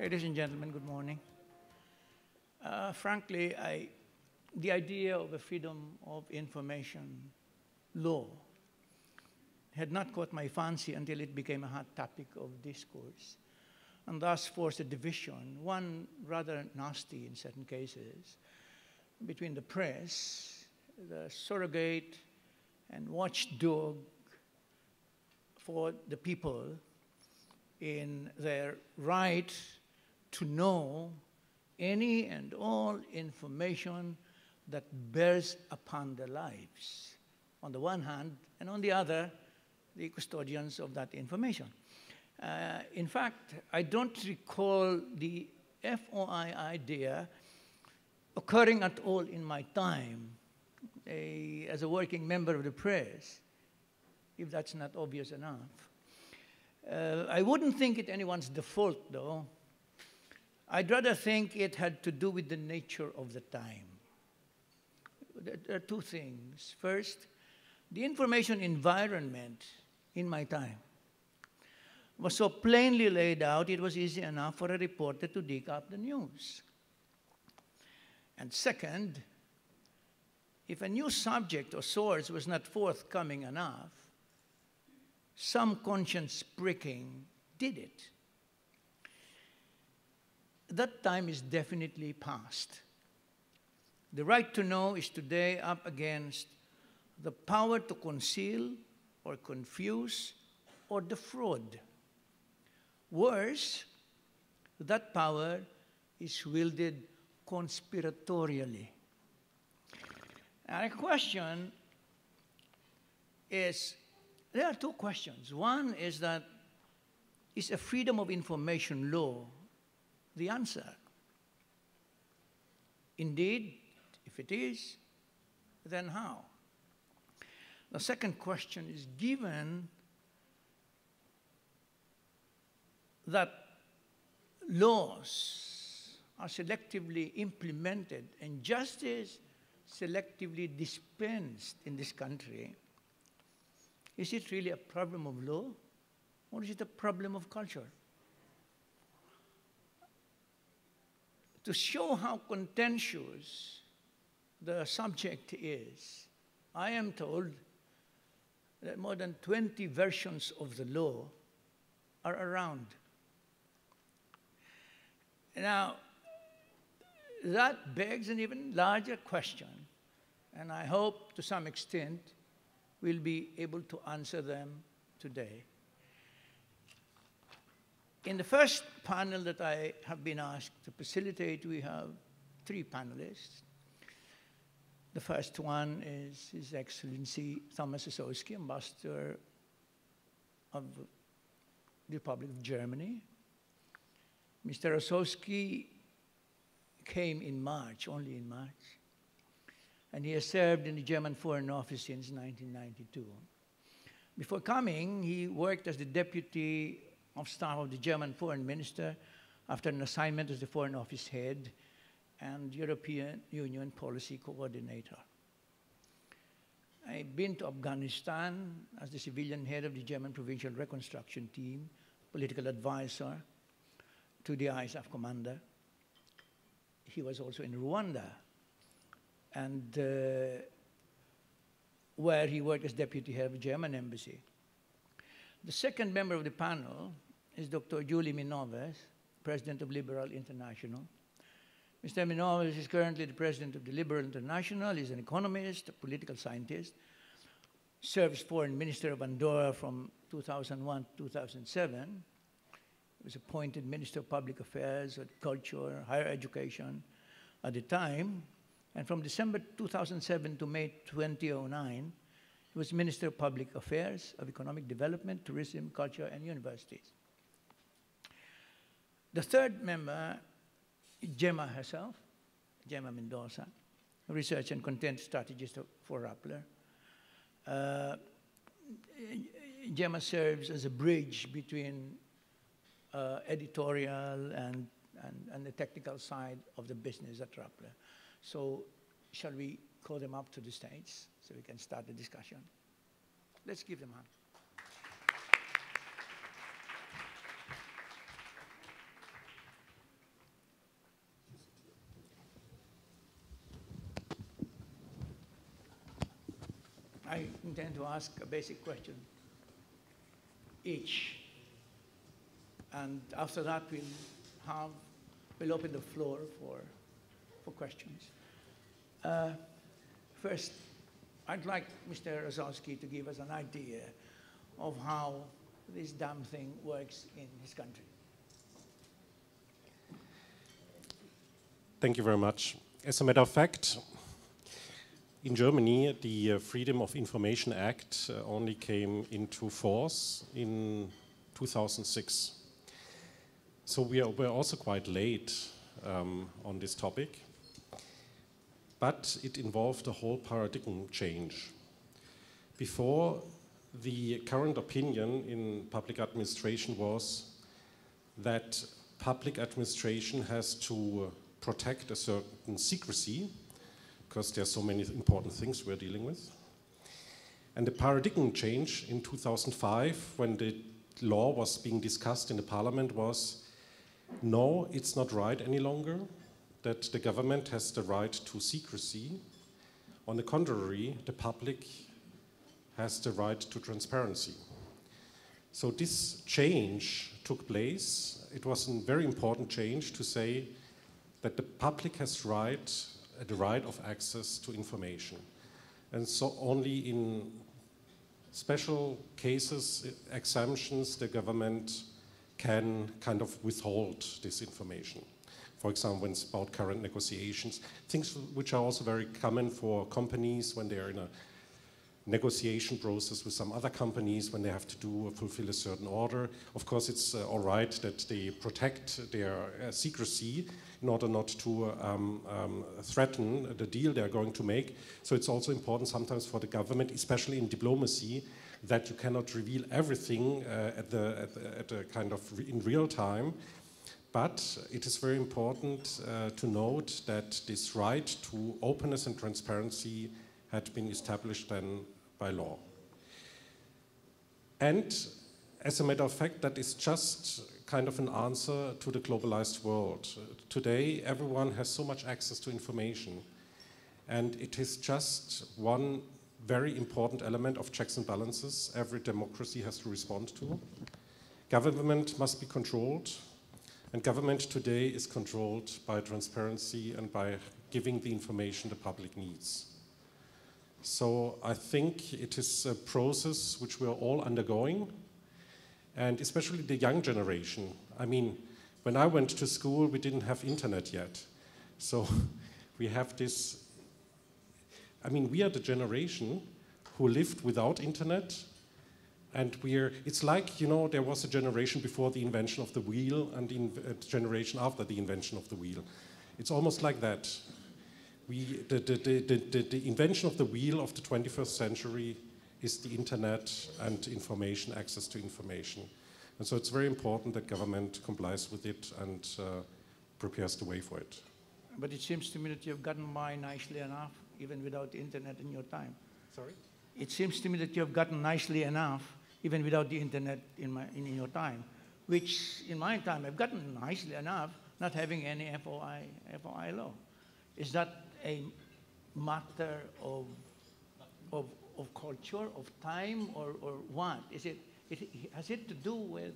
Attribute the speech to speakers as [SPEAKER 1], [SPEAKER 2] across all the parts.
[SPEAKER 1] Ladies and gentlemen, good morning. Uh, frankly, I, the idea of a freedom of information law had not caught my fancy until it became a hot topic of discourse, and thus forced a division, one rather nasty in certain cases, between the press, the surrogate and watchdog for the people in their right to know any and all information that bears upon their lives, on the one hand, and on the other, the custodians of that information. Uh, in fact, I don't recall the FOI idea occurring at all in my time a, as a working member of the press, if that's not obvious enough. Uh, I wouldn't think it anyone's default, though. I'd rather think it had to do with the nature of the time. There are two things. First, the information environment in my time was so plainly laid out, it was easy enough for a reporter to dig up the news. And second, if a new subject or source was not forthcoming enough, some conscience pricking did it. That time is definitely past. The right to know is today up against the power to conceal or confuse or defraud. Worse, that power is wielded conspiratorially. And the question is there are two questions. One is that is a freedom of information law the answer? Indeed, if it is, then how? The second question is given that laws are selectively implemented and justice selectively dispensed in this country, is it really a problem of law or is it a problem of culture? To show how contentious the subject is, I am told that more than 20 versions of the law are around. Now, that begs an even larger question, and I hope to some extent we'll be able to answer them today. In the first panel that I have been asked to facilitate, we have three panelists. The first one is His Excellency Thomas Ossowski, Ambassador of the Republic of Germany. Mr. Ossowski came in March, only in March, and he has served in the German Foreign Office since 1992. Before coming, he worked as the Deputy of Staff of the German Foreign Minister after an assignment as the Foreign Office Head and European Union Policy Coordinator. I've been to Afghanistan as the civilian head of the German Provincial Reconstruction Team, political advisor to the ISAF commander. He was also in Rwanda, and uh, where he worked as deputy head of the German embassy. The second member of the panel is Dr. Juli Minoves, president of Liberal International. Mr. Minoves is currently the president of the Liberal International. He's an economist, a political scientist, serves foreign minister of Andorra from 2001 to 2007. He was appointed Minister of Public Affairs, Culture, Higher Education at the time. And from December 2007 to May 2009, he was Minister of Public Affairs, of Economic Development, Tourism, Culture, and Universities. The third member Gemma herself, Gemma Mendoza, research and content strategist for Rappler. Uh, Gemma serves as a bridge between uh, editorial and, and, and, the technical side of the business at Rappler. So shall we call them up to the stage so we can start the discussion. Let's give them a hand. I intend to ask a basic question each. And after that, we'll have, we'll open the floor for, for questions. Uh, first, I'd like Mr. Ossowski to give us an idea of how this damn thing works in his country.
[SPEAKER 2] Thank you very much. As a matter of fact, in Germany, the uh, Freedom of Information Act uh, only came into force in 2006. So we are, we're also quite late um, on this topic. But it involved a whole paradigm change. Before, the current opinion in public administration was that public administration has to protect a certain secrecy because there are so many important things we're dealing with. And the paradigm change in 2005, when the law was being discussed in the parliament, was no, it's not right any longer that the government has the right to secrecy. On the contrary, the public has the right to transparency. So this change took place. It was a very important change to say that the public has right uh, the right of access to information. And so only in special cases, uh, exemptions, the government can kind of withhold this information. For example, when it's about current negotiations, things which are also very common for companies when they're in a negotiation process with some other companies when they have to do or fulfill a certain order. Of course, it's uh, all right that they protect their uh, secrecy in order not to um, um, threaten the deal they're going to make. So it's also important sometimes for the government, especially in diplomacy, that you cannot reveal everything uh, at, the, at, the, at the kind of re in real time. But it is very important uh, to note that this right to openness and transparency had been established then by law. And as a matter of fact, that is just kind of an answer to the globalized world. Today, everyone has so much access to information, and it is just one very important element of checks and balances every democracy has to respond to. Government must be controlled, and government today is controlled by transparency and by giving the information the public needs. So I think it is a process which we are all undergoing, and especially the young generation. I mean, when I went to school, we didn't have internet yet. So we have this. I mean, we are the generation who lived without internet, and we're. It's like you know, there was a generation before the invention of the wheel, and a generation after the invention of the wheel. It's almost like that we, the, the, the, the, invention of the wheel of the 21st century is the internet and information, access to information. And so it's very important that government complies with it and uh, prepares the way for it.
[SPEAKER 1] But it seems to me that you've gotten by nicely enough, even without the internet in your time.
[SPEAKER 2] Sorry?
[SPEAKER 1] It seems to me that you've gotten nicely enough, even without the internet in, my, in, your time, which in my time I've gotten nicely enough, not having any FOI, FOI law. Is that a matter of, of, of culture, of time, or, or what? Is it, it, has it to do with,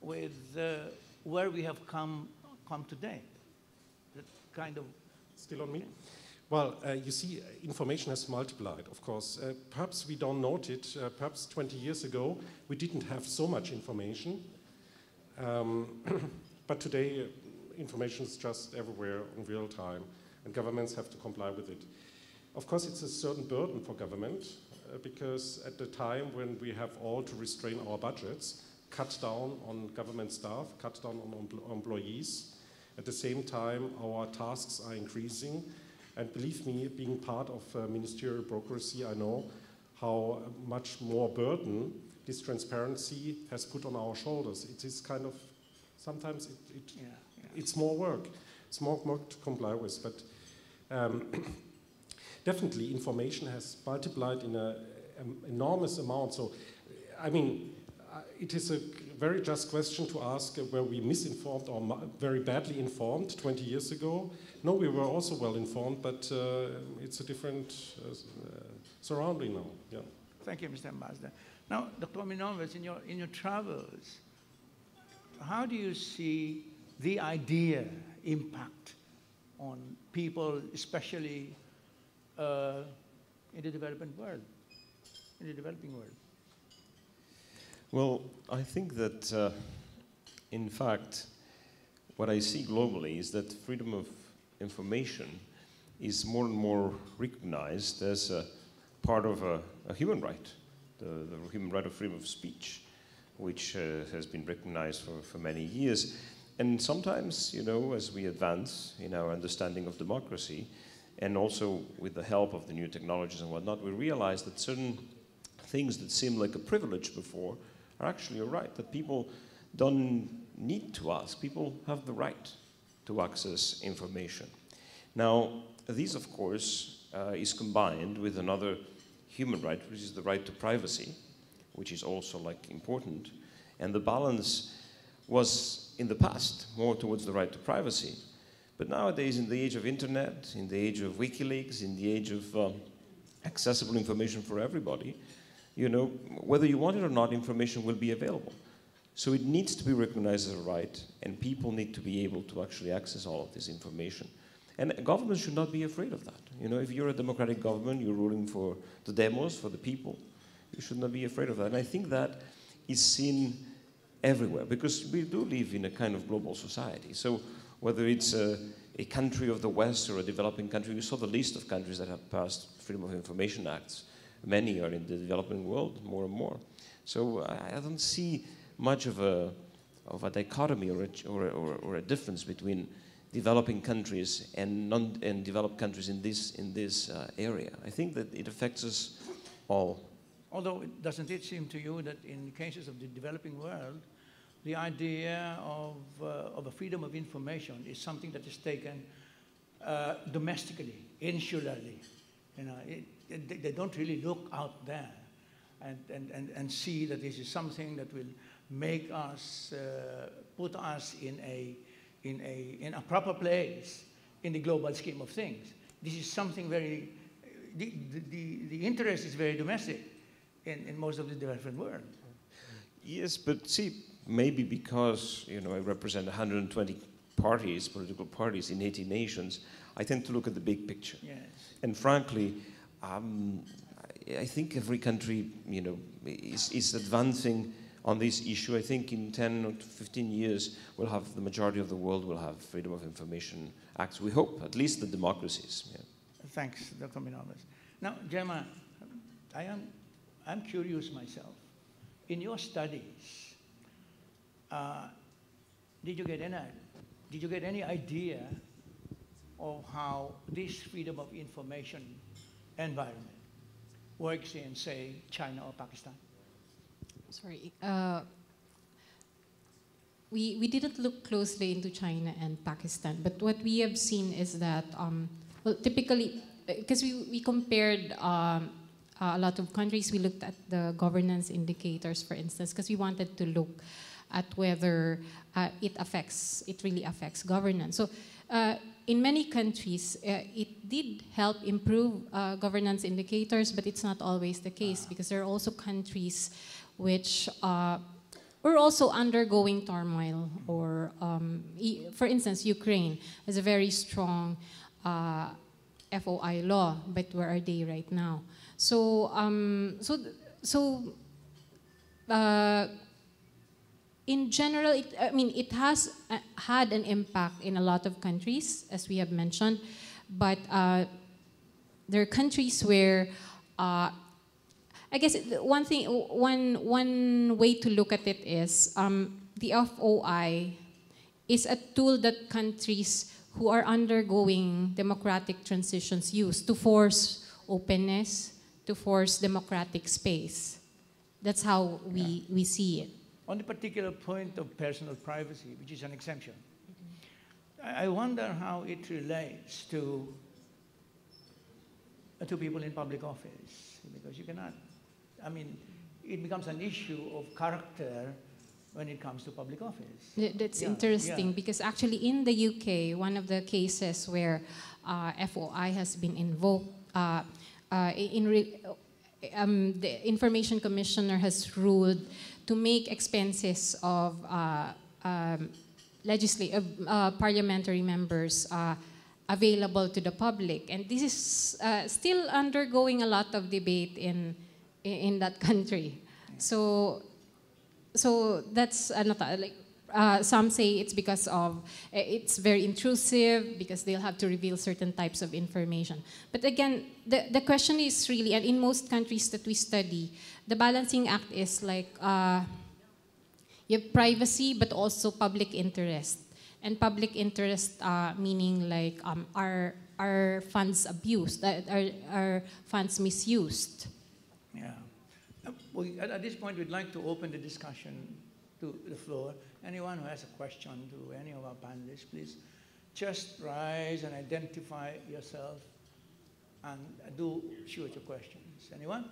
[SPEAKER 1] with uh, where we have come, come today? That kind of.
[SPEAKER 2] Still on me? Well, uh, you see, information has multiplied, of course. Uh, perhaps we don't note it. Uh, perhaps 20 years ago, we didn't have so much information. Um, but today, uh, information is just everywhere in real time and governments have to comply with it. Of course, it's a certain burden for government uh, because at the time when we have all to restrain our budgets, cut down on government staff, cut down on employees, at the same time our tasks are increasing. And believe me, being part of uh, ministerial bureaucracy, I know how much more burden this transparency has put on our shoulders. It is kind of, sometimes it, it yeah, yeah. it's more work. It's more work to comply with. But um, definitely, information has multiplied in an enormous amount. So, I mean, uh, it is a very just question to ask uh, were we misinformed or very badly informed 20 years ago? No, we were also well informed, but uh, it's a different uh, surrounding now. Yeah.
[SPEAKER 1] Thank you, Mr. Ambassador. Now, Dr. Minoves, in your, in your travels, how do you see the idea impact on people, especially uh, in the developing world, in the developing world?
[SPEAKER 3] Well, I think that, uh, in fact, what I see globally is that freedom of information is more and more recognized as a part of a, a human right, the, the, human right of freedom of speech, which uh, has been recognized for, for many years. And sometimes, you know, as we advance in our understanding of democracy, and also with the help of the new technologies and whatnot, we realize that certain things that seemed like a privilege before are actually a right, that people don't need to ask. People have the right to access information. Now, this, of course, uh, is combined with another human right, which is the right to privacy, which is also like important. And the balance was in the past more towards the right to privacy. But nowadays, in the age of internet, in the age of WikiLeaks, in the age of uh, accessible information for everybody, you know, whether you want it or not, information will be available. So it needs to be recognized as a right, and people need to be able to actually access all of this information. And governments should not be afraid of that. You know, if you're a democratic government, you're ruling for the demos, for the people, you should not be afraid of that. And I think that is seen everywhere because we do live in a kind of global society. So whether it's a, a country of the West or a developing country, you saw the list of countries that have passed Freedom of Information Acts. Many are in the developing world, more and more. So I, don't see much of a, of a dichotomy or a, or, or, or a difference between developing countries and, non, and developed countries in this, in this uh, area. I think that it affects us all.
[SPEAKER 1] Although, doesn't it seem to you that in cases of the developing world, the idea of, uh, of a freedom of information is something that is taken uh, domestically, insularly. You know, it, it, they don't really look out there and, and, and, and see that this is something that will make us, uh, put us in a, in, a, in a proper place in the global scheme of things. This is something very, the, the, the interest is very domestic in, in most of the developing world.
[SPEAKER 3] Yes, but see, maybe because, you know, I represent 120 parties, political parties in 80 nations, I tend to look at the big picture.
[SPEAKER 1] Yes.
[SPEAKER 3] And frankly, um, I think every country, you know, is, is advancing on this issue. I think in 10 or 15 years, we'll have the majority of the world will have freedom of information acts. We hope, at least the democracies. Yeah.
[SPEAKER 1] Thanks, Dr. Minoves. Now, Gemma, I am I'm curious myself. In your studies, uh, did you get any did you get any idea of how this freedom of information environment works in, say, China or Pakistan?
[SPEAKER 4] sorry, uh, we, we didn't look closely into China and Pakistan, but what we have seen is that, um, well, typically, because we, we compared um, a lot of countries, we looked at the governance indicators, for instance, because we wanted to look at whether uh, it affects, it really affects governance. So uh, in many countries, uh, it did help improve uh, governance indicators, but it's not always the case because there are also countries which uh, were also undergoing turmoil. Or, um, for instance, Ukraine has a very strong uh, FOI law, but where are they right now? So, um, so, so uh, in general, it, I mean, it has uh, had an impact in a lot of countries, as we have mentioned, but uh, there are countries where uh, I guess one thing, one one way to look at it is um, the FOI is a tool that countries who are undergoing democratic transitions use to force openness, to force democratic space. That's how we, yeah. we see it.
[SPEAKER 1] On the particular point of personal privacy, which is an exemption. I wonder how it relates to, to people in public office, because you cannot I mean, it becomes an issue of character when it comes to public office.
[SPEAKER 4] That's yeah, interesting yeah. because actually in the UK, one of the cases where uh, FOI has been invoked, uh, uh, in um, the Information Commissioner has ruled to make expenses of uh, um, legislative uh, parliamentary members uh, available to the public, and this is uh, still undergoing a lot of debate in in that country. So, so that's another like. Uh, some say it's because of it's very intrusive because they'll have to reveal certain types of information. But again, the, the question is really, and in most countries that we study, the balancing act is like uh, you have privacy but also public interest. And public interest uh, meaning like um, are, are funds abused, are, are funds misused?
[SPEAKER 1] Yeah. Uh, we, at, at this point, we'd like to open the discussion to the floor. Anyone who has a question to any of our panelists, please just rise and identify yourself and do shoot your questions. Anyone?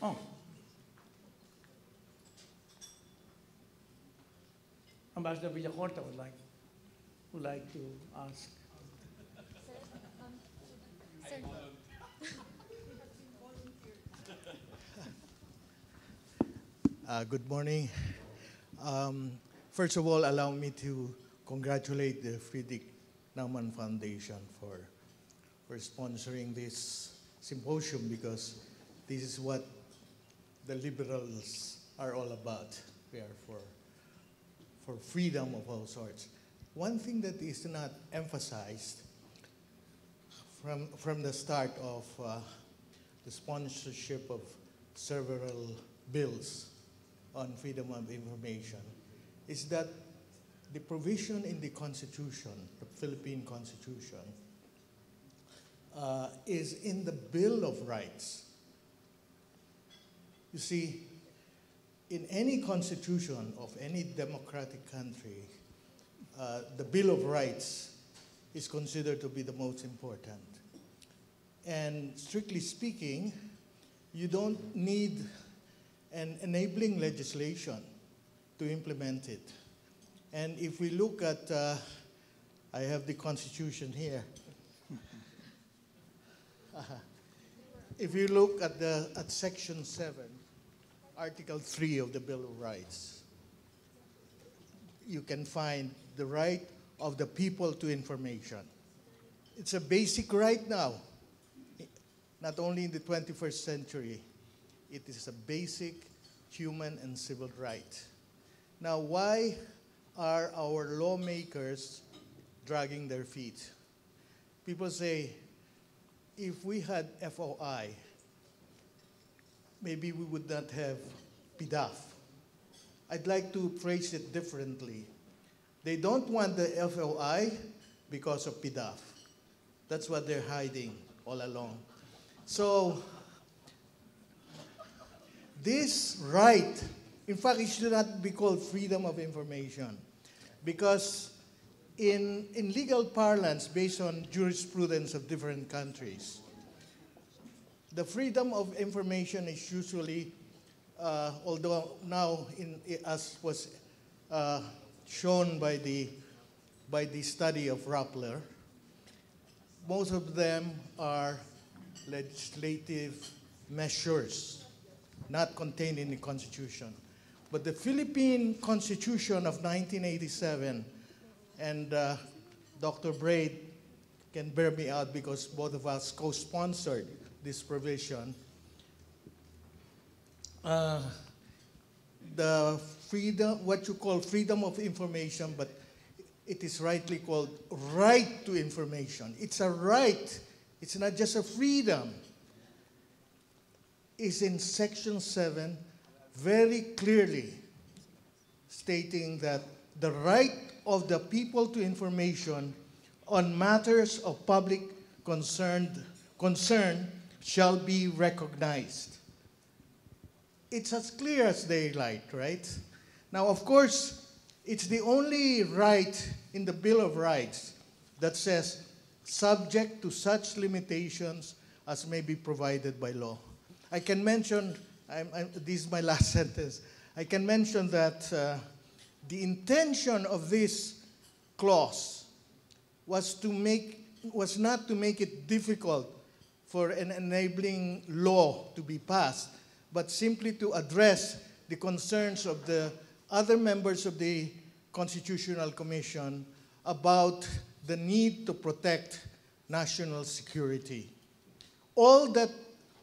[SPEAKER 1] Oh. Ambassador Villacorta would like, would like to ask.
[SPEAKER 5] Uh, good morning. Um, first of all, allow me to congratulate the Friedrich Naumann Foundation for, for sponsoring this symposium because this is what the liberals are all about. We are for, for freedom of all sorts. One thing that is not emphasized from, from the start of uh, the sponsorship of several bills on freedom of information is that the provision in the Constitution, the Philippine Constitution, uh, is in the Bill of Rights. You see, in any constitution of any democratic country, uh, the Bill of Rights is considered to be the most important. And strictly speaking, you don't need an enabling legislation to implement it. And if we look at, uh, I have the Constitution here. if you look at, the, at Section 7, Article 3 of the Bill of Rights, you can find the right of the people to information. It's a basic right now, not only in the 21st century, it is a basic human and civil right. Now, why are our lawmakers dragging their feet? People say, if we had FOI, maybe we would not have PDAF. I'd like to phrase it differently. They don't want the FOI because of PDAF. That's what they're hiding all along. So this right, in fact, it should not be called freedom of information. Because in, in legal parlance, based on jurisprudence of different countries, the freedom of information is usually, uh, although now, in, as was uh, shown by the, by the study of Rappler, most of them are legislative measures not contained in the Constitution. But the Philippine Constitution of 1987, and uh, Dr. Braid can bear me out because both of us co-sponsored this provision. Uh, the freedom, what you call freedom of information, but it is rightly called right to information. It's a right. It's not just a freedom is in section 7 very clearly stating that the right of the people to information on matters of public concerned, concern shall be recognized. It's as clear as daylight, right? Now, of course, it's the only right in the Bill of Rights that says subject to such limitations as may be provided by law. I can mention, I'm, I'm, this is my last sentence, I can mention that uh, the intention of this clause was to make was not to make it difficult for an enabling law to be passed, but simply to address the concerns of the other members of the Constitutional Commission about the need to protect national security. All that,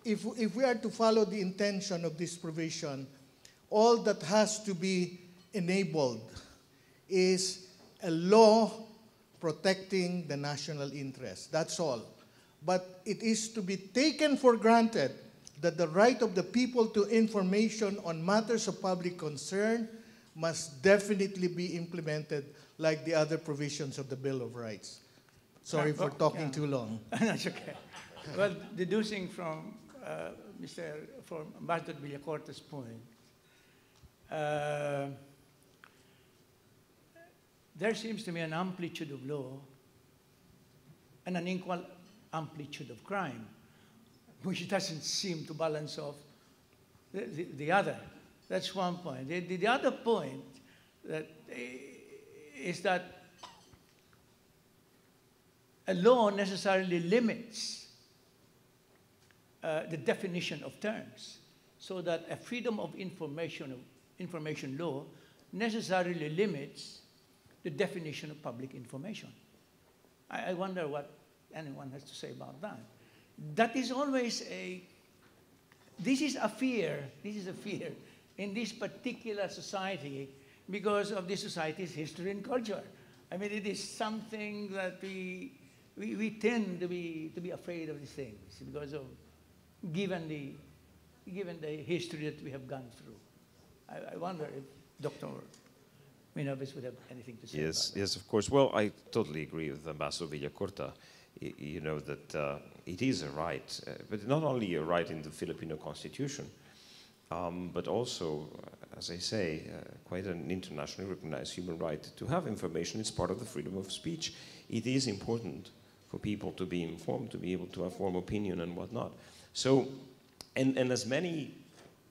[SPEAKER 5] if, if we are to follow the intention of this provision, all that has to be enabled is a law protecting the national interest. That's all. But it is to be taken for granted that the right of the people to information on matters of public concern must definitely be implemented like the other provisions of the Bill of Rights. Sorry uh, for oh, talking
[SPEAKER 1] Yeah.
[SPEAKER 5] too long.
[SPEAKER 1] That's okay. Well, deducing from uh, Mr. from Ambassador Villacorta's point, uh, there seems to be an amplitude of law and an equal amplitude of crime, which doesn't seem to balance off the, the, the other. That's one point. The, the, the other point that eh, is that a law necessarily limits uh, the definition of terms, so that a freedom of information, information law necessarily limits the definition of public information. I, I wonder what anyone has to say about that. That is always a, this is a fear, this is a fear in this particular society because of this society's history and culture. I mean, it is something that we, we, we tend to be, to be afraid of these things because of, given the, given the history that we have gone through. I, I wonder if Dr. Minoves would have anything to say
[SPEAKER 3] Yes, yes, of course. Well, I totally agree with Ambassador Villacorta. You know that uh, it is a right, uh, but not only a right in the Filipino constitution, um, but also, uh, as I say, uh, quite an internationally recognized human right to have information. It's part of the freedom of speech. It is important for people to be informed, to be able to have form opinion and whatnot. So, and, and as many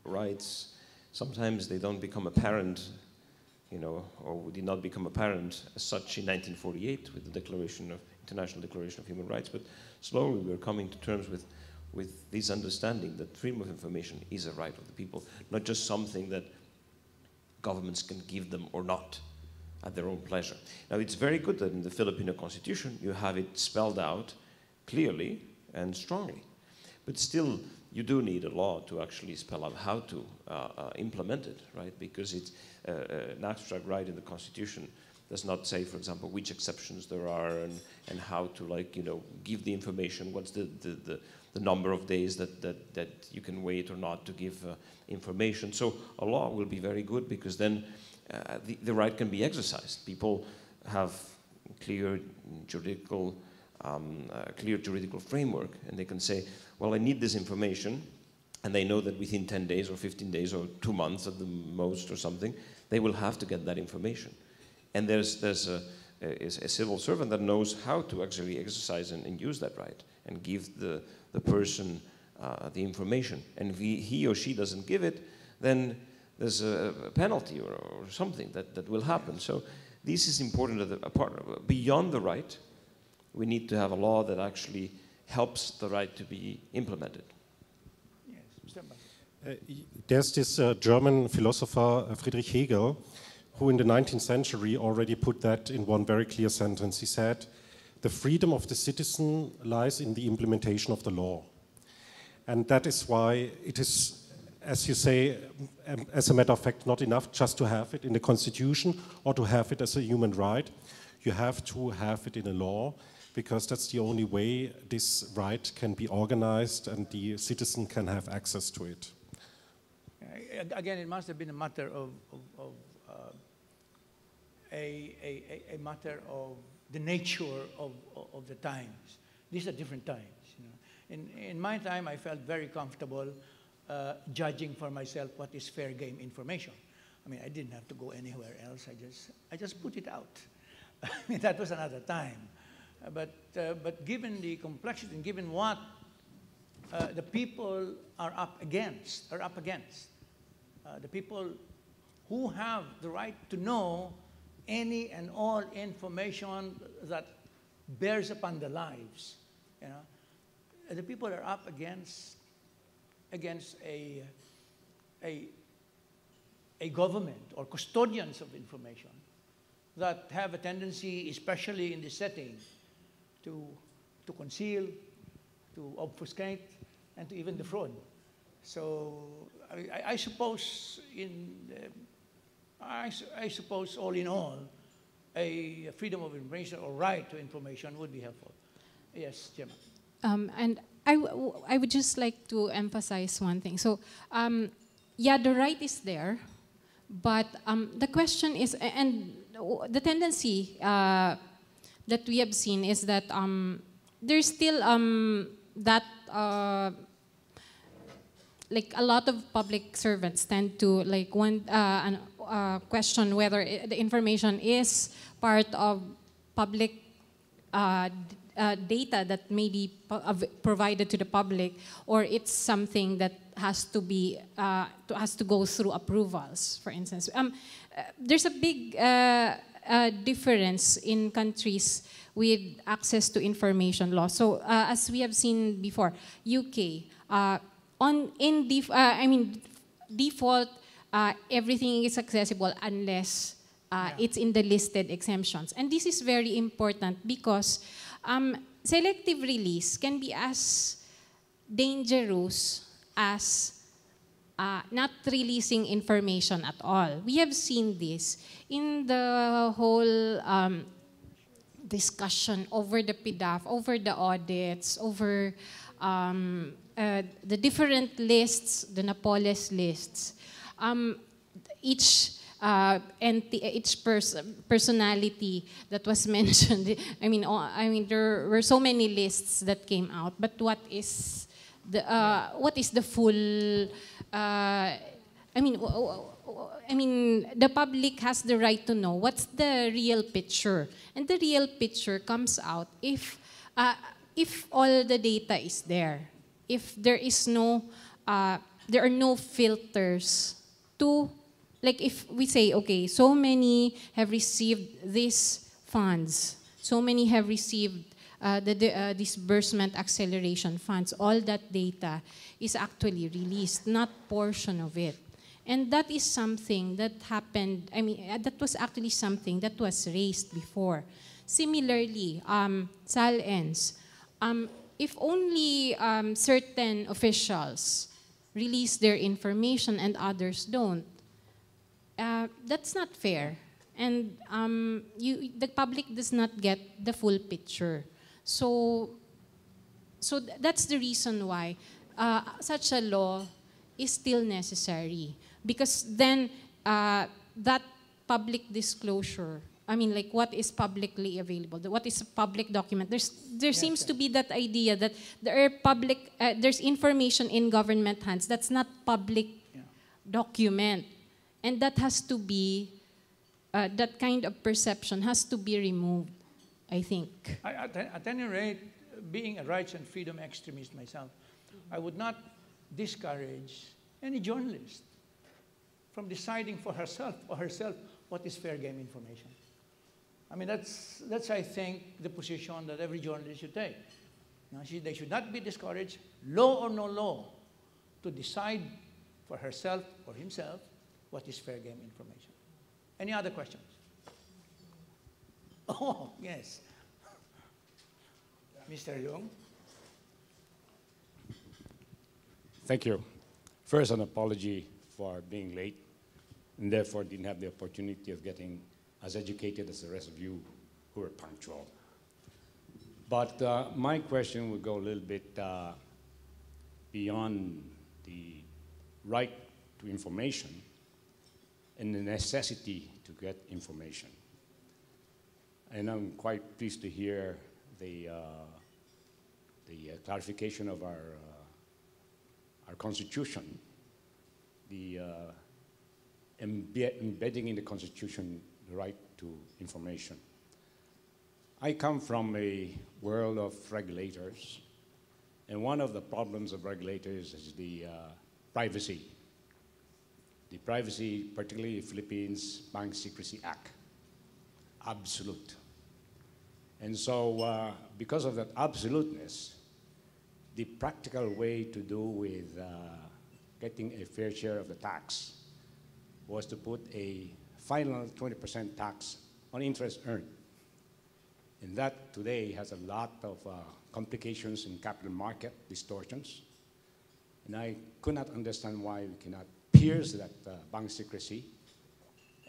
[SPEAKER 3] rights, sometimes they don't become apparent you know, or did not become apparent as such in 1948 with the Declaration of International Declaration of Human Rights. But slowly we're coming to terms with, with this understanding that freedom of information is a right of the people, not just something that governments can give them or not at their own pleasure. Now, it's very good that in the Filipino constitution you have it spelled out clearly and strongly. But still, you do need a law to actually spell out how to uh, uh, implement it, right? Because it's uh, uh, an abstract right in the Constitution does not say, for example, which exceptions there are and, and how to, like, you know, give the information, what's the, the, the, the number of days that, that, that you can wait or not to give uh, information. So a law will be very good because then uh, the, the right can be exercised. People have clear juridical, um, uh, clear juridical framework, and they can say, "Well, I need this information," and they know that within 10 days or 15 days or two months at the most or something, they will have to get that information. And there's there's a, a, a civil servant that knows how to actually exercise and, and use that right and give the the person uh, the information. And if he, he or she doesn't give it, then there's a, a penalty or, or something that, that will happen. So this is important. A part, beyond the right, we need to have a law that actually helps the right to be implemented.
[SPEAKER 1] Yes, Mr. Ambassador.
[SPEAKER 2] Uh, there's this uh, German philosopher, uh, Friedrich Hegel, who in the 19th century already put that in one very clear sentence. He said, The freedom of the citizen lies in the implementation of the law. And that is why it is, as you say, um, as a matter of fact, not enough just to have it in the constitution or to have it as a human right. You have to have it in a law because that's the only way this right can be organized and the citizen can have access to it.
[SPEAKER 1] Uh, Again, it must have been a matter of, of, of uh, a, a, a- matter of the nature of, of- of the times. These are different times. You know. In, in my time, I felt very comfortable uh, judging for myself what is fair game information. I mean, I didn't have to go anywhere else. I just, I just put it out. I mean, that was another time. But, uh, but given the complexity and given what uh, the people are up against, are up against, uh, the people who have the right to know any and all information that bears upon their lives. You know, the people are up against against a a a government or custodians of information that have a tendency, especially in this setting, to to conceal, to obfuscate, and to even defraud. So I, I suppose in I, I suppose all in all, a freedom of information or right to information would be helpful. Yes, Gemma.
[SPEAKER 4] Um, and I, I would just like to emphasize one thing. So, um, yeah, the right is there, but um, the question is, and the tendency uh, that we have seen is that um, there's still um, that, uh, like a lot of public servants tend to like one, uh, uh, question whether the information is part of public uh, uh, data that may be provided to the public, or it's something that has to be uh, to, has to go through approvals. For instance, um, there's a big uh, difference in countries with access to information law. So, as we have seen before, UK on in def- I mean default uh, everything is accessible unless uh, yeah. it's in the listed exemptions. And this is very important because um, selective release can be as dangerous as uh, not releasing information at all. We have seen this in the whole um, discussion over the PDAF, over the audits, over um, uh, the different lists, the Napoles lists um, each uh, each pers personality that was mentioned. I mean, I mean, there were so many lists that came out. But what is the uh, what is the full? Uh, I mean, I mean, the public has the right to know what's the real picture, and the real picture comes out if uh, if all the data is there, if there is no, uh, there are no filters to, like if we say, okay, so many have received these funds, so many have received uh, the, the uh, disbursement acceleration funds, all that data is actually released, not portion of it. And that is something that happened, I mean, uh, that was actually something that was raised before. Similarly, um, um, if only um, certain officials release their information and others don't. Uh, that's not fair. And um, you, the public does not get the full picture. So, so th that's the reason why uh, such a law is still necessary. Because then uh, that public disclosure I mean, like what is publicly available? What is a public document? There's there yes, seems to be that idea that there are public, uh, there's information in government hands that's not public yeah. document, and that has to be uh, that kind of perception has to be removed. I think.
[SPEAKER 1] I, at, at, any rate, being a rights and freedom extremist myself, I would not discourage any journalist from deciding for herself or herself what is fair game information. I mean, that's, that's, I think, the position that every journalist should take. Now, she, they should not be discouraged, law or no law, to decide for herself or himself what is fair game information. Any other questions? Oh, yes. Mr. Young.
[SPEAKER 6] Thank you. First, an apology for being late and therefore didn't have the opportunity of getting as educated as the rest of you who are punctual. But uh, my question would go a little bit uh, beyond the right to information and the necessity to get information. And I'm quite pleased to hear the, uh, the uh, clarification of our, uh, our constitution, the uh, embedding in the constitution the right to information. I come from a world of regulators, and one of the problems of regulators is the uh, privacy. The privacy, particularly the Philippines Bank Secrecy Act, absolute. And so, uh, because of that absoluteness, the practical way to do with uh, getting a fair share of the tax was to put a final 20% tax on interest earned. And that today has a lot of uh, complications in capital market distortions. And I could not understand why we cannot pierce that uh, bank secrecy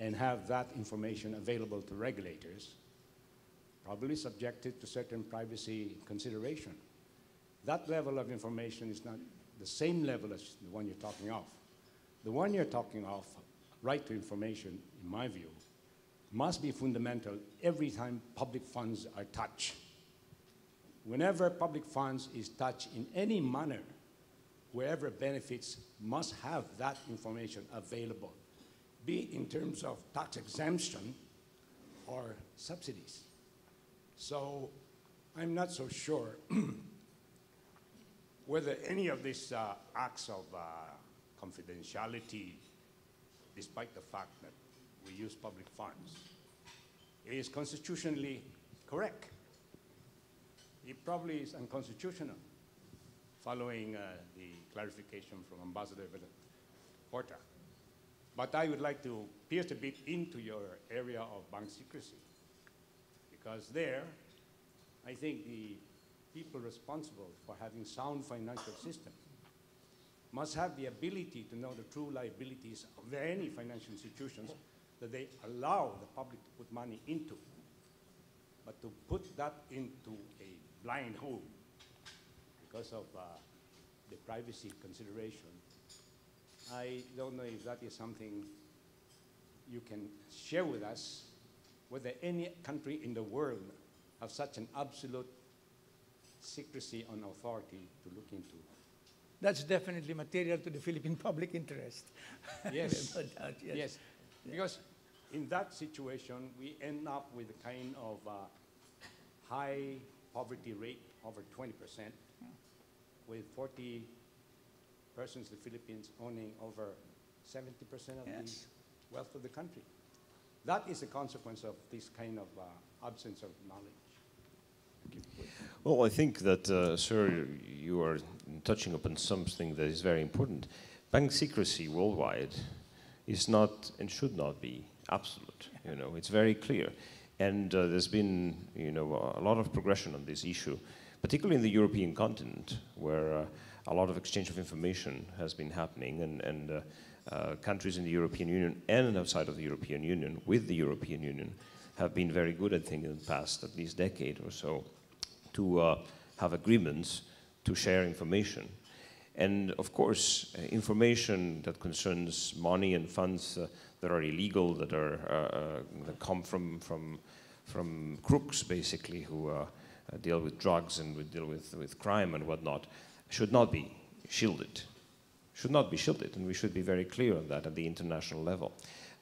[SPEAKER 6] and have that information available to regulators, probably subjected to certain privacy consideration. That level of information is not the same level as the one you're talking of. The one you're talking of, right to information, in my view, must be fundamental every time public funds are touched. Whenever public funds is touched in any manner, wherever benefits must have that information available, be in terms of tax exemption or subsidies. So I'm not so sure whether any of these uh, acts of uh, confidentiality, despite the fact that we use public funds, is constitutionally correct. It probably is unconstitutional, following uh, the clarification from Ambassador Porta. But I would like to pierce a bit into your area of bank secrecy, because there, I think the people responsible for having sound financial systems must have the ability to know the true liabilities of any financial institutions that they allow the public to put money into. But to put that into a blind hole because of uh, the privacy consideration, I don't know if that is something you can share with us, whether any country in the world have such an absolute secrecy on authority to look into.
[SPEAKER 1] That's definitely material to the Philippine public interest.
[SPEAKER 6] Yes.
[SPEAKER 1] No doubt, yes.
[SPEAKER 6] yes. Because in that situation, we end up with a kind of uh, high poverty rate over 20%, with 40 persons, the Philippines, owning over 70% of
[SPEAKER 1] Yes.
[SPEAKER 6] the wealth of the country. That is a consequence of this kind of uh, absence of knowledge.
[SPEAKER 3] Well, I think that, uh, sir, you are touching upon something that is very important. Bank secrecy worldwide is not and should not be absolute. You know, it's very clear, and uh, there's been you know a lot of progression on this issue, particularly in the European continent, where uh, a lot of exchange of information has been happening, and and. Uh, uh, countries in the European Union and outside of the European Union, with the European Union, have been very good, I think, in the past at least decade or so, to uh, have agreements to share information. And of course, uh, information that concerns money and funds that are illegal, that are uh, that come from from from crooks, basically, who uh, deal with drugs and deal with with crime and whatnot, should not be shielded. Should not be shielded, and we should be very clear on that at the international level.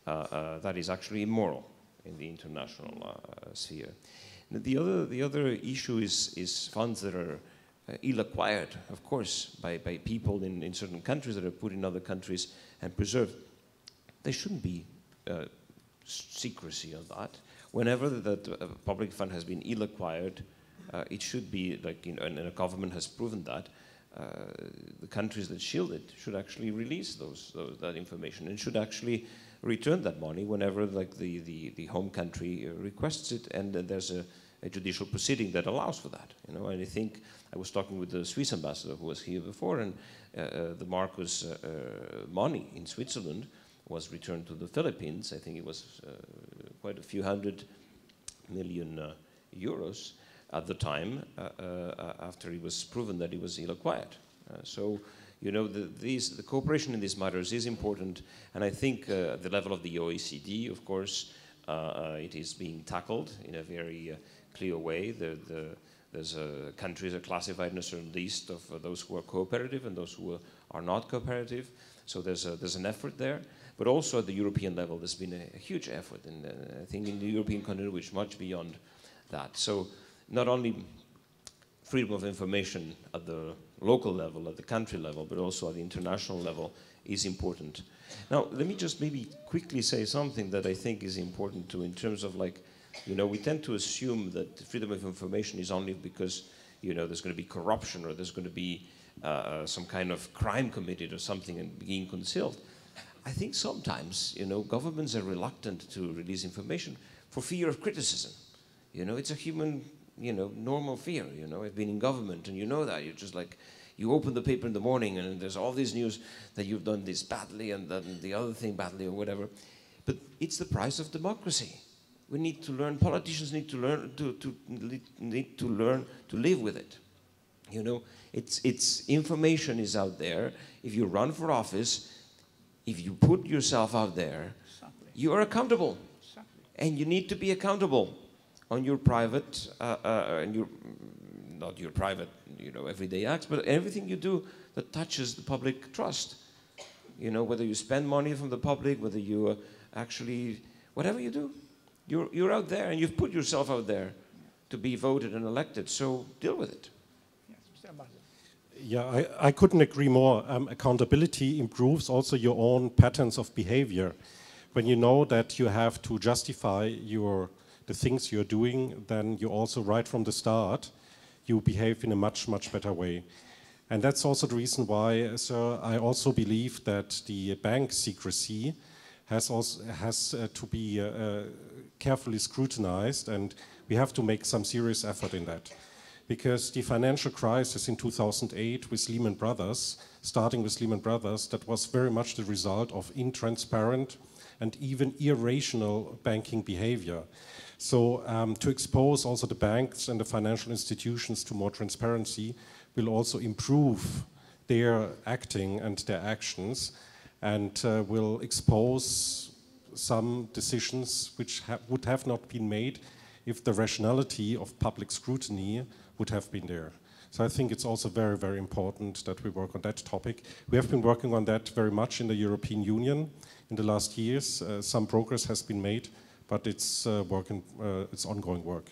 [SPEAKER 3] that is actually immoral in the international sphere. The other, the other issue is, is funds that are uh, ill-acquired, of course, by, by people in, in certain countries that are put in other countries and preserved. There shouldn't be uh, secrecy on that. Whenever that uh, public fund has been ill-acquired, uh, it should be, like, you know, and, and a government has proven that, uh, the countries that shield it should actually release those, those, that information and should actually return that money whenever like the, the, the home country uh, requests it. And uh, there's a, a, judicial proceeding that allows for that you know. And I think I was talking with the Swiss ambassador who was here before and uh, uh the Marcos money in Switzerland was returned to the Philippines. I think it was quite a few hundred million euros at the time uh, uh, after it was proven that it was ill-acquired. Uh, so, you know, the, these, the cooperation in these matters is important, and I think at the level of the OECD, of course, it is being tackled in a very clear way. The, the, there's uh, countries are classified in a certain list of uh, those who are cooperative and those who are not cooperative. So there's, a, there's an effort there. But also at the European level, there's been a, a huge effort, and uh, I think in the European continent, which much beyond that. So not only freedom of information at the local level, at the country level, but also at the international level is important. Now, let me just maybe quickly say something that I think is important too in terms of like You know, we tend to assume that freedom of information is only because, you know, there's going to be corruption or there's going to be uh, some kind of crime committed or something and being concealed. I think sometimes, you know, governments are reluctant to release information for fear of criticism. You know, it's a human, you know, normal fear. You know, I've been in government and you know that. You're just like, you open the paper in the morning and there's all this news that you've done this badly and then the other thing badly or whatever. But it's the price of democracy. We need to learn, politicians need to learn to, to need to learn to live with it. You know, it's, it's information is out there. If you run for office, if you put yourself out there, you are accountable. And you need to be accountable on your private, uh, uh, and your, not your private, you know, everyday acts, but everything you do that touches the public trust. You know, whether you spend money from the public, whether you uh, actually, whatever you do, you're, you're out there and you've put yourself out there to be voted and elected, so deal with it.
[SPEAKER 2] Yeah, I, I couldn't agree more. Um, accountability improves also your own patterns of behavior. When you know that you have to justify your the things you're doing, then you also right from the start you behave in a much much better way. And that's also the reason why, sir, I also believe that the bank secrecy has also has uh, to be uh, uh carefully scrutinized, and we have to make some serious effort in that because the financial crisis in 2008 with Lehman Brothers, starting with Lehman Brothers, that was very much the result of intransparent and even irrational banking behavior. So um, to expose also the banks and the financial institutions to more transparency will also improve their acting and their actions and uh, will expose some decisions which ha would have not been made if the rationality of public scrutiny would have been there. So I think it's also very, very important that we work on that topic. We have been working on that very much in the European Union in the last years. Uh, some progress has been made, but it's uh, work uh, it's ongoing work.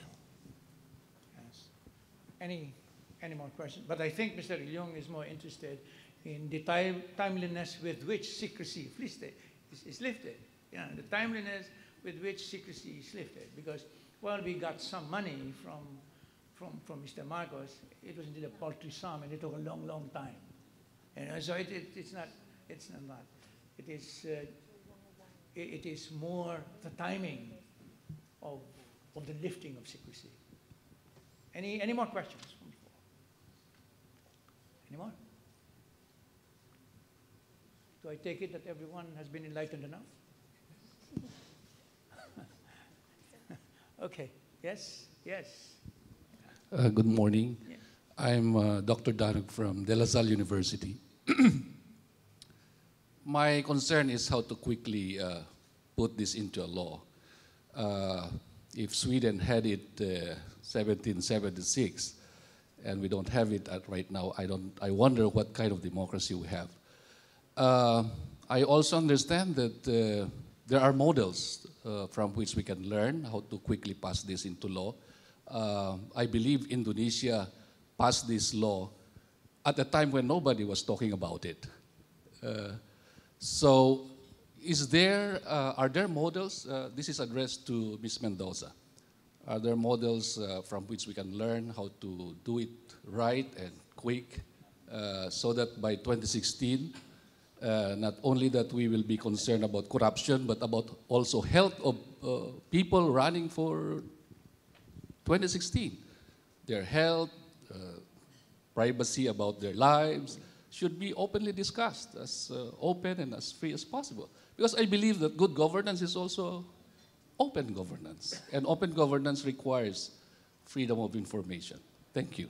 [SPEAKER 1] Yes. Any, any more questions? But I think Mr. Leong is more interested in the time, timeliness with which secrecy is, lifted. Yeah, the timeliness with which secrecy is lifted. Because, while we got some money from from, from Mr. Marcos, it was indeed a paltry sum and it took a long, long time. Know, so it, it, it's not, it's not that. It is, uh, it, is more the timing of, of the lifting of secrecy. Any, any more questions from the floor? Any more? Do I take it that everyone has been enlightened enough? okay, yes, yes.
[SPEAKER 7] Uh, good morning. Yeah. I'm uh, Dr. Danug from De La Salle University. My concern is how to quickly uh, put this into a law. Uh, if Sweden had it 1776 uh, and we don't have it right now, I, don't, I wonder what kind of democracy we have. Uh, I also understand that there are models from which we can learn how to quickly pass this into law uh, I believe Indonesia passed this law at a time when nobody was talking about it. Uh, so, is there, uh, are there models? Uh, this is addressed to Ms. Mendoza. Are there models uh, from which we can learn how to do it right and quick uh, so that by 2016, not only that we will be concerned about corruption, but about also health of people running for 2016. Their health, uh, privacy about their lives should be openly discussed, as uh, open and as free as possible. Because I believe that good governance is also open governance. And open governance requires freedom of information. Thank you.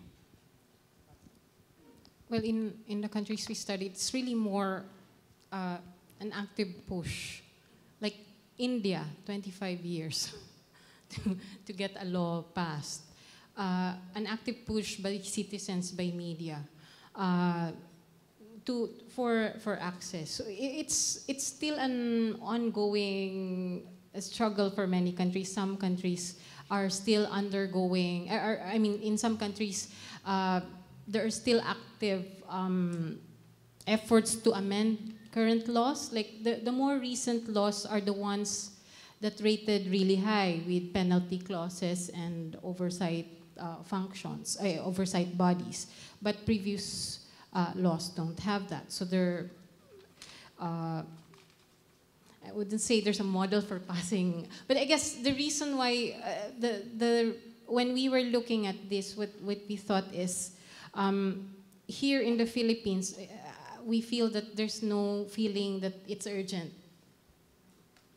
[SPEAKER 4] Well, in, in the countries we studied, it's really more uh, an active push. Like India, 25 years. to, to get a law passed. Uh, an active push by citizens, by media, uh, to, for, for access. So it's, it's still an ongoing struggle for many countries. Some countries are still undergoing, are, I mean, in some countries, uh, there are still active um, efforts to amend current laws. Like the, the more recent laws are the ones that rated really high with penalty clauses and oversight uh, functions, uh, oversight bodies. But previous uh, laws don't have that. So they're, uh, I wouldn't say there's a model for passing, but I guess the reason why uh, the, the, when we were looking at this, what, what we thought is, um, here in the Philippines, uh, we feel that there's no feeling that it's urgent.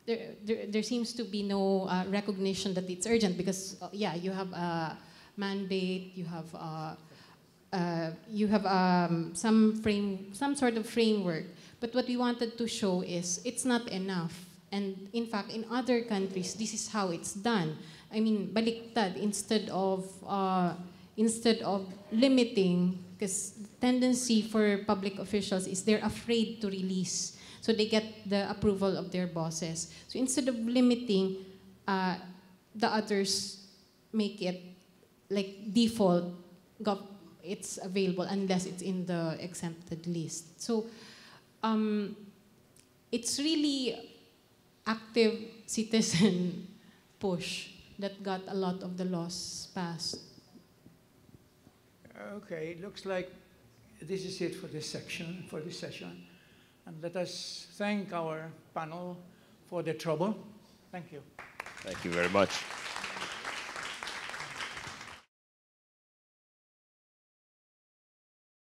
[SPEAKER 4] There, there, there seems to be no uh, recognition that it's urgent because, uh, yeah, you have a mandate, you have uh, you have um, some frame, some sort of framework. But what we wanted to show is it's not enough. And in fact, in other countries, this is how it's done. I mean, baliktad, instead of, uh, instead of limiting, because tendency for public officials is they're afraid to release. So they get the approval of their bosses. So instead of limiting, uh, the others make it like default, gov- it's available unless it's in the exempted list. So um, it's really active citizen push that got a lot of the laws passed.
[SPEAKER 1] Okay, it looks like this is it for this section, for this session. And let us thank our panel for their trouble. Thank you.
[SPEAKER 3] Thank you very much.